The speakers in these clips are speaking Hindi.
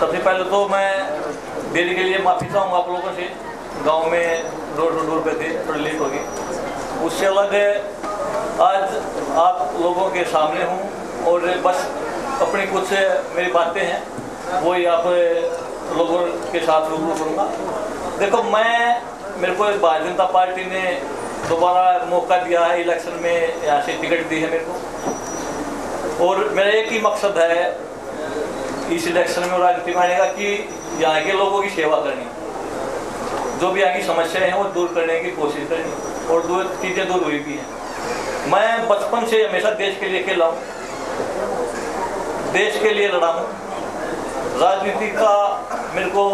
सबसे पहले तो मैं देरी के लिए माफ़ी चाहूँगा आप लोगों से। गाँव में टू डोर पे थे, थोड़ी लेट हो गई। उससे अलग आज आप लोगों के सामने हूँ और बस अपनी कुछ मेरी बातें हैं वो ही आप लोगों के साथ रूबरू करूँगा। देखो, मैं, मेरे को भारतीय जनता पार्टी ने दोबारा मौका दिया है इलेक्शन में, यहाँ से टिकट दी है मेरे को। और मेरा एक ही मकसद है इस इलेक्शन में राजनीति में आने कि यहाँ के लोगों की सेवा करनी। जो भी यहाँ की समस्याएँ हैं, वो दूर करने की कोशिश करनी। और दूर चीज़ें दूर हुई भी हैं। मैं बचपन से हमेशा देश के लिए खेला हूँ। देश के लिए लड़ा हूँ। राजनीति का मेरे को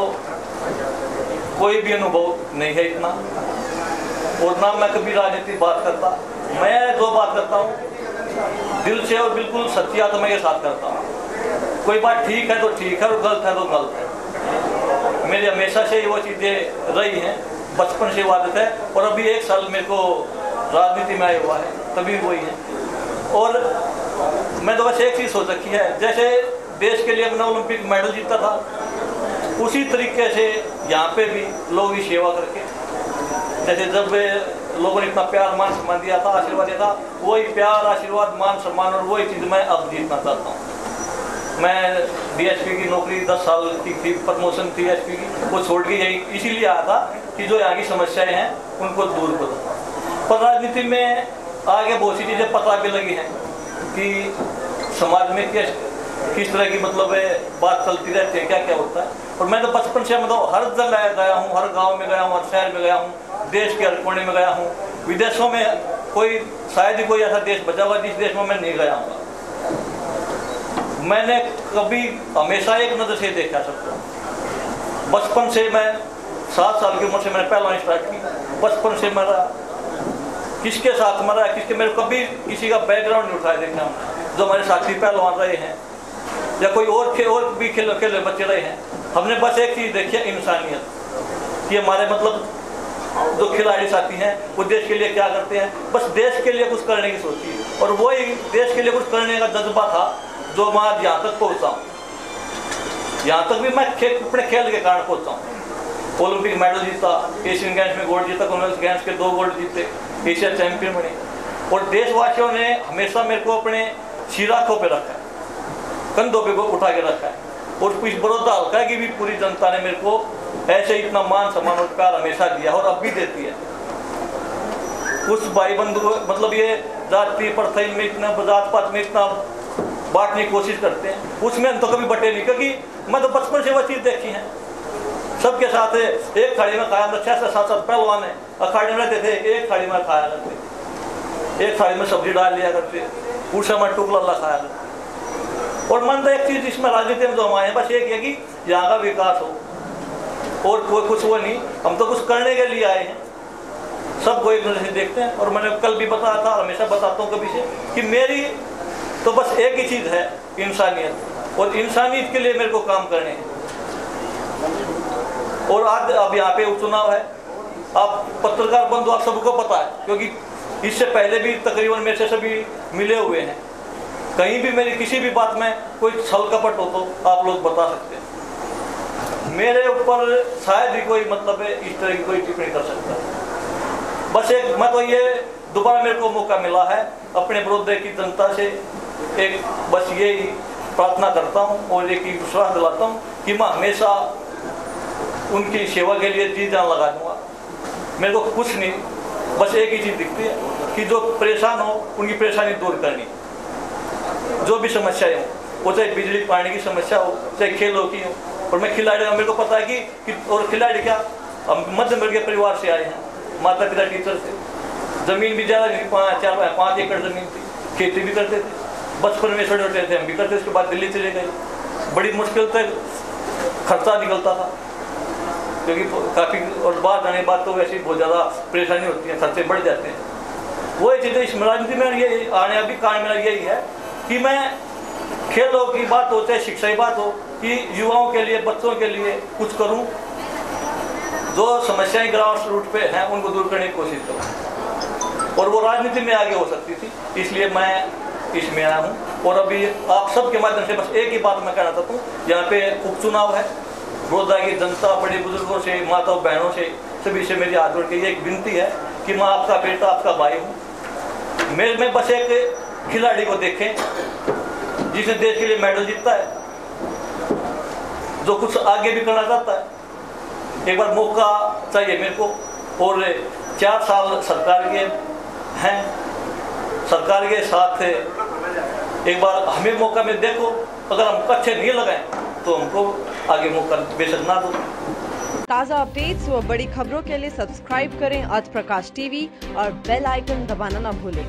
कोई भी अनुभव नहीं है इतना। और ना मैं कभी राजनीति बात करता। मैं जो बात करता हूँ। दिल से और बिल्कुल सच्ची आत्मा के साथ करता हूँ। कोई बात ठीक है तो ठीक है और गलत है तो गलत है। मेरी हमेशा से वो चीज़ें रही हैं, बचपन से आदत है और अभी एक साल मेरे को राजनीति में आया हुआ है, तभी वही है। और मैं तो बस एक चीज़ सोच रखी है, जैसे देश के लिए मैंने ओलंपिक मेडल जीता था, उसी तरीके से यहाँ पे भी लोगों की सेवा करके, जैसे जब लोगों ने इतना प्यार, मान सम्मान दिया था, आशीर्वाद दिया था, वही प्यार, आशीर्वाद, मान सम्मान और वही चीज़ मैं अब जीतना चाहता हूँ। मैं डीएसपी की नौकरी 10 साल की थी, प्रमोशन थी एसपी की, वो छोड़ के यही इसीलिए आया था कि जो यहाँ की समस्याएँ हैं, उनको दूर करूँ। पर राजनीति में आगे बहुत सी चीज़ें पता भी लगी हैं कि समाज में किस किस तरह की मतलब बात चलती रहती है क्या क्या होता है। और मैं तो बचपन से मतलब हर जगह गया हूँ, हर गाँव में गया हूँ, हर शहर में गया हूँ, देश के हर कोने में गया हूँ। विदेशों में कोई, शायद ही कोई ऐसा देश बचा हुआ जिस देश में मैं नहीं गया हूँ। मैंने कभी हमेशा एक नज़र से देखा सबको बचपन से मैं सात साल की उम्र से मैंने पहलवानी स्टार्ट की बचपन से मेरा किसके साथ मरा किसके मेरे कभी किसी का बैकग्राउंड नहीं उठाया देखना जो हमारे साथी पहलवान रहे हैं या कोई और खे, और भी खेल खेले बच्चे रहे हैं। हमने बस एक चीज़ देखी है इंसानियत। कि हमारे मतलब जो खिलाड़ी साथी हैं वो देश के लिए क्या करते हैं बस देश के लिए कुछ करने की सोची और वही देश के लिए कुछ करने का जज्बा था जो मैं आज यहाँ तक पहुँचा। हूँ यहाँ तक भी मैं खे, अपने खेल के कारण पहुँचा। हूँ ओलंपिक मेडल जीता एशियन गेम्स में गोल्ड जीता कॉमनवेल्थ गेम्स के दो गोल्ड जीते एशिया चैंपियन बने। और देशवासियों ने हमेशा मेरे को अपने सिराखों पे रखा है कंधों पे उठा के रखा है। और इस बड़ौदा हल्का की भी पूरी जनता ने मेरे को ऐसे इतना मान सम्मान और प्यार हमेशा दिया और अब भी देती है। उस भाई बंधु मतलब ये जाति प्रथा में इतना जात पात में इतना बांटने की कोशिश करते हैं। उसमें हम तो कभी बटे नहीं, क्योंकि मैं तो बचपन से वो चीज़ देखी है। सबके साथ एक थाली में खाया छह से सात सात पहलवान है अखाड़े में रहते थे, एक थाली में खाया करते। एक थाली में सब्ज़ी डाल लिया करते। उसे में टुकला खाया करते। और मन तो एक चीज़ इसमें राजनीति में जो हमारे बस एक है कि यहाँ का विकास हो। और कोई कुछ वो नहीं, हम तो कुछ करने के लिए आए हैं। सबको एक नज़र से देखते हैं, और मैंने कल भी बताया था, हमेशा बताता हूँ कभी से, कि मेरी तो बस एक ही चीज़ है, इंसानियत। और इंसानियत के लिए मेरे को काम करने हैं। और आज अब यहाँ पे उपचुनाव है। आप पत्रकार बंधु, आप सबको पता है, क्योंकि इससे पहले भी तकरीबन मेरे से सभी मिले हुए हैं। कहीं भी मेरी किसी भी बात में कोई छल कपट हो तो आप लोग बता सकते हैं। मेरे ऊपर शायद ही कोई मतलब है, इस तरह की कोई टिप्पणी कर सकता बस एक, मैं तो ये दोबारा मेरे को मौका मिला है, अपने बड़ौदे की जनता से एक बस यही प्रार्थना करता हूँ और एक विश्वास दिलाता हूँ कि मैं हमेशा उनकी सेवा के लिए जी जान लगा दूँगा। मेरे को कुछ नहीं बस एक ही चीज़ दिखती है कि जो परेशान हो उनकी परेशानी दूर करनी। जो भी समस्याएँ हो वो चाहे बिजली पानी की समस्या हो चाहे खेलों की हो और मैं खिलाड़ी मेरे को पता है कि, कि और खिलाड़ी क्या हम मध्यम वर्गीय परिवार से आए हैं माता पिता टीचर से। ज़मीन भी ज़्यादा नहीं पाँच चार पाँच एकड़ ज़मीन थी खेती भी करते थे। बचपन में छोटे छोटे थे, हम भी करते उसके बाद दिल्ली चले गए। बड़ी मुश्किल तक खर्चा निकलता था, क्योंकि काफ़ी, और बात जाने के बाद तो वैसे बहुत ज़्यादा परेशानी होती है, खर्चे बढ़ जाते हैं। वही चीज़ें इस राजनीति में ये आने अभी कारण मेरा यही है कि मैं खेलों की बात हो, चाहे शिक्षा की बात हो, कि युवाओं के लिए, बच्चों के लिए कुछ करूँ, जो समस्याएँ ग्राउंड रूट पे हैं, उनको दूर करने की कोशिश करूँ। और वो राजनीति में आगे हो सकती थी, इसलिए मैं इसमें आया हूँ। और अभी आप सबके माध्यम से बस एक ही बात मैं कहना चाहता हूँ, यहाँ पे उपचुनाव है। रोजा की जनता, बड़े बुज़ुर्गों से, माताओं, बहनों से, सभी से मेरी हाथ जोड़ के ये एक विनती है कि मैं आपका बेटा, आपका भाई हूँ। मैं, में बस एक खिलाड़ी को देखें, जिसने देश के लिए मेडल जीतता है, जो कुछ आगे भी करना चाहता है। एक बार मौका चाहिए मेरे को, और चार साल सरकार के हैं सरकार के साथ एक बार हमें मौका में देखो, अगर हम कच्चे नहीं लगाए तो हमको आगे मौका बेचक ना दो। ताज़ा अपडेट्स व बड़ी खबरों के लिए सब्सक्राइब करें आज प्रकाश टीवी और बेल आइकन दबाना ना भूलें।